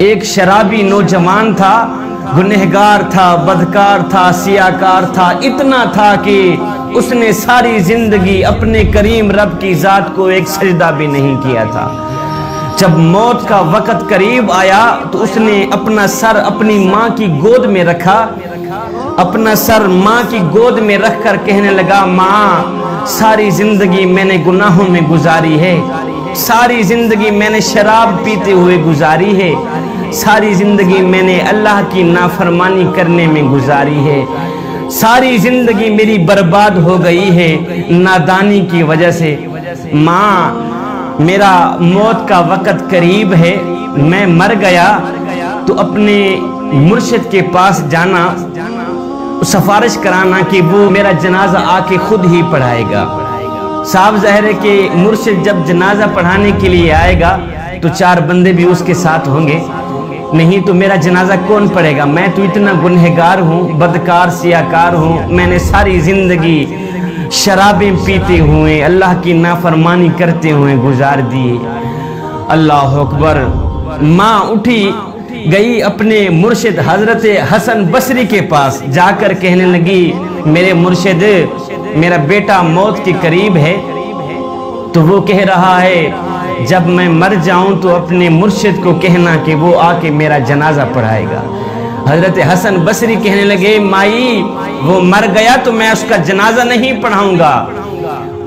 एक शराबी नौजवान था, गुनहगार था, बदकार था, सियाकार था, इतना था कि उसने सारी ज़िंदगी अपने करीम रब की जात को एक सजदा भी नहीं किया था। जब मौत का वक़्त करीब आया तो उसने अपना सर अपनी माँ की गोद में रखा। अपना सर माँ की गोद में रखकर कहने लगा, माँ, सारी ज़िंदगी मैंने गुनाहों में गुजारी है। सारी ज़िंदगी मैंने शराब पीते हुए गुजारी है। सारी ज़िंदगी मैंने अल्लाह की नाफरमानी करने में गुजारी है। सारी ज़िंदगी मेरी बर्बाद हो गई है नादानी की वजह से। माँ, मेरा मौत का वक़्त करीब है, मैं मर गया तो अपने मुर्शिद के पास जाना, सफारिश कराना कि वो मेरा जनाजा आके खुद ही पढ़ाएगा। साफ़ जहर है कि मुर्शिद जब जनाजा पढ़ाने के लिए आएगा तो चार बंदे भी उसके साथ होंगे। नहीं तो मेरा जनाजा कौन पड़ेगा मैं तो इतना गुनहगार हूँ, बदकार, सियाकार हूँ। मैंने सारी ज़िंदगी शराबें पीते हुए, अल्लाह की नाफरमानी करते हुए गुजार दिए अल्लाह अकबर। माँ उठी, गई अपने मुर्शिद हज़रत हसन बसरी के पास। जाकर कहने लगी, मेरे मुर्शिद, मेरा बेटा मौत के करीब है। तो वो कह रहा है जब मैं मर जाऊँ तो अपने मुर्शिद को कहना कि वो आके मेरा जनाजा पढ़ाएगा। हज़रत हसन बसरी कहने लगे, माई, वो मर गया तो मैं उसका जनाजा नहीं पढ़ाऊँगा।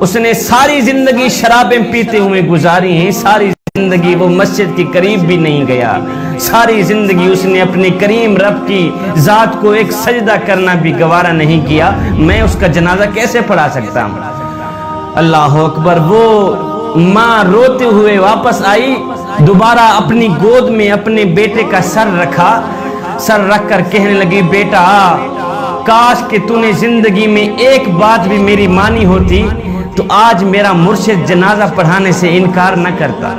उसने सारी ज़िंदगी शराबें पीते हुए गुजारी हैं, सारी ज़िंदगी वो मस्जिद के करीब भी नहीं गया। सारी ज़िंदगी उसने अपने करीम रब की जात को एक सजदा करना भी गवारा नहीं किया। मैं उसका जनाजा कैसे पढ़ा सकता हूँ? अल्लाह अकबर, वो माँ रोते हुए वापस आई, दोबारा अपनी गोद में अपने बेटे का सर रखा, सर रख कर कहने लगी, बेटा, काश कि तूने ज़िंदगी में एक बात भी मेरी मानी होती तो आज मेरा मुर्शिद जनाजा पढ़ाने से इनकार न करता।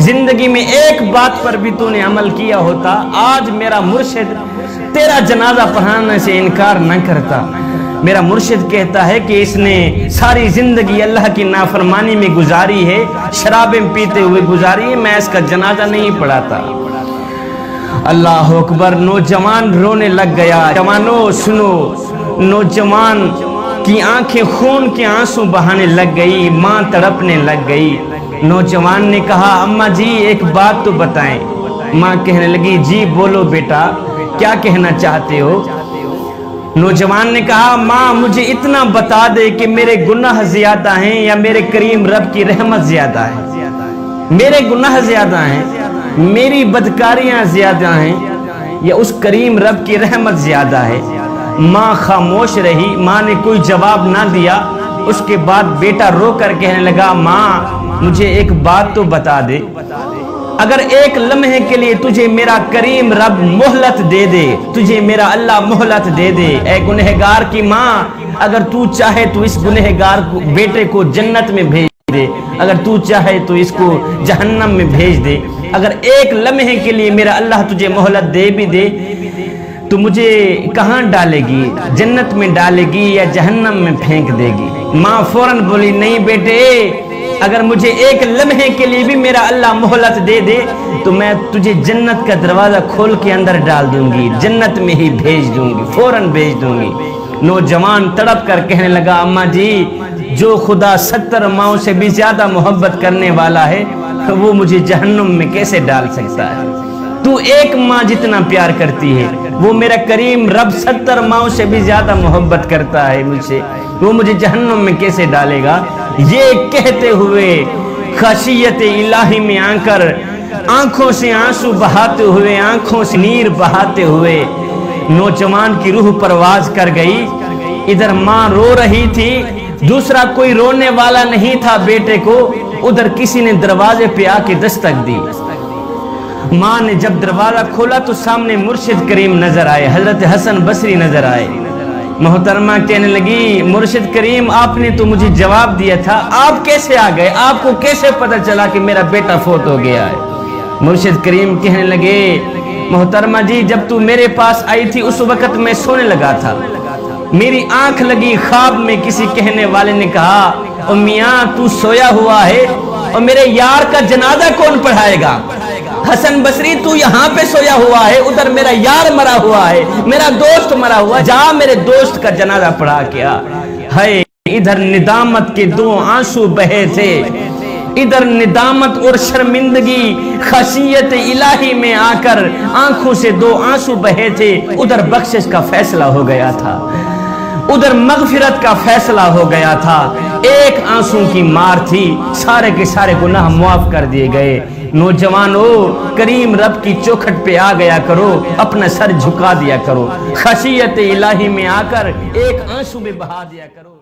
ज़िंदगी में एक बात पर भी तूने अमल किया होता, आज मेरा मुर्शिद तेरा जनाजा पढ़ाने से इनकार न करता। मेरा मुर्शिद कहता है कि इसने सारी ज़िंदगी अल्लाह की नाफरमानी में गुजारी है, शराबें पीते हुए गुजारी है, मैं इसका जनाजा नहीं पढ़ाता। अल्लाह अकबर, नौजवान रोने लग गया। जवानों, सुनो, नौजवान की आँखें खून के आँसू बहाने लग गई, माँ तड़पने लग गई। नौजवान ने कहा, अम्मा जी, एक बात तो बताएँ। माँ कहने लगी, जी, बोलो बेटा, क्या कहना चाहते हो? नौजवान ने कहा, माँ, मुझे इतना बता दे कि मेरे गुनाह ज़्यादा हैं या मेरे करीम रब की रहमत ज़्यादा है। मेरे गुनाह ज़्यादा हैं, मेरी बदकारियाँ ज़्यादा हैं या उस करीम रब की रहमत ज़्यादा है। माँ, खामोश रही। माँ ने कोई जवाब ना दिया। उसके बाद बेटा रो कर कहने लगा, माँ, मुझे एक बात तो बता दे। अगर एक लम्हे के लिए तुझे मेरा करीम रब मोहलत दे दे, तुझे मेरा अल्लाह मोहलत दे दे। ए गुनहगार की माँ, अगर तू चाहे तो इस गुनहगार को, बेटे को जन्नत में भेज दे। अगर तू चाहे तो इसको जहन्नम में भेज दे। अगर एक लम्हे के लिए मेरा अल्लाह तुझे मोहलत दे भी दे तो मुझे कहाँ डालेगी? जन्नत में डालेगी या जहन्नम में फेंक देगी? माँ फ़ौरन बोली, नहीं बेटे अगर मुझे एक लम्हे के लिए भी मेरा अल्लाह मोहलत दे दे तो मैं तुझे जन्नत का दरवाज़ा खोल के अंदर डाल दूँगी, जन्नत में ही भेज दूँगी, फ़ौरन भेज दूँगी। नौजवान तड़प कर कहने लगा, अम्मा जी, जो खुदा सत्तर माओ से भी ज़्यादा मोहब्बत करने वाला है, वो मुझे जहन्नुम में कैसे डाल सकता है? तू एक माँ जितना प्यार करती है, वो मेरा करीम रब सत्तर माओ से भी ज़्यादा मोहब्बत करता है मुझसे वो मुझे जहन्नुम में कैसे डालेगा? ये कहते हुए, खशियत इलाही में आकर, आँखों से आँसू बहाते हुए, आँखों से नीर बहाते हुए, नौजवान की रूह परवाज कर गई। इधर माँ रो रही थी, दूसरा कोई रोने वाला नहीं था बेटे को। उधर किसी ने दरवाजे पे आके दस्तक दी। माँ ने जब दरवाज़ा खोला तो सामने मुर्शिद करीम नज़र आए, हज़रत हसन बसरी नज़र आए। मोहतरमा कहने लगी, मुर्शिद करीम, आपने तो मुझे जवाब दिया था। आप कैसे आ गए? आपको कैसे पता चला कि मेरा बेटा फोत हो गया है? मुर्शिद करीम कहने लगे, मोहतरमा जी, जब तू मेरे पास आई थी, उस वक्त मैं सोने लगा था। मेरी आँख लगी ख्वाब में किसी कहने वाले ने कहा ओ मियाँ तू सोया हुआ है और मेरे यार का जनाजा कौन पढ़ाएगा हसन बसरी, तू यहाँ पे सोया हुआ है, उधर मेरा यार मरा हुआ है, मेरा दोस्त मरा हुआ है, जा मेरे दोस्त का जनाजा पढ़ा क्या है, इधर निदामत के दो आँसू बहे थे, इधर निदामत और शर्मिंदगी खशियत इलाही में आकर आँखों से दो आँसू बहे थे, उधर बख्शिश का फैसला हो गया था, उधर मगफिरत का फैसला हो गया था, एक आँसू की मार थी, सारे के सारे गुनाह मुआफ कर दिए गए। नौजवानों, करीम रब की चौखट पे आ गया करो, अपना सर झुका दिया करो। खशियत इलाही में आकर एक आँसू में बहा दिया करो।